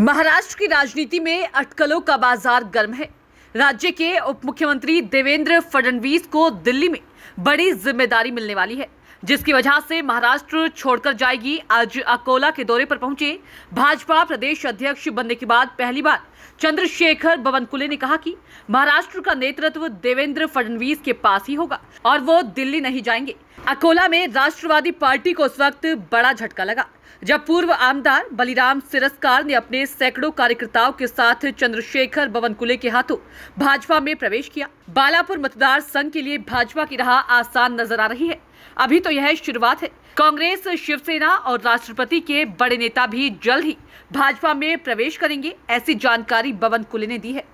महाराष्ट्र की राजनीति में अटकलों का बाज़ार गर्म है। राज्य के उप मुख्यमंत्री देवेंद्र फडणवीस को दिल्ली में बड़ी ज़िम्मेदारी मिलने वाली है। जिसकी वजह से महाराष्ट्र छोड़कर जाएगी। आज अकोला के दौरे पर पहुँचे भाजपा प्रदेश अध्यक्ष। बनने के बाद पहली बार चंद्रशेखर बवनकुले ने कहा कि महाराष्ट्र का नेतृत्व देवेंद्र फडणवीस के पास ही होगा और वो दिल्ली नहीं जाएँगे। अकोला में राष्ट्रवादी पार्टी को उस वक्त बड़ा झटका लगा, जब पूर्व आमदार बलिराम सिरस्कार ने अपने सैकड़ों कार्यकर्ताओं के साथ चंद्रशेखर बवनकुले के हाथों भाजपा में प्रवेश किया। बालापुर मतदार संघ के लिए भाजपा की राह आसान नज़र आ रही है। अभी तो यह शुरुआत है। कांग्रेस, शिवसेना और राष्ट्रपति के बड़े नेता भी जल्द ही भाजपा में प्रवेश करेंगे, ऐसी जानकारी बवन कुले ने दी है।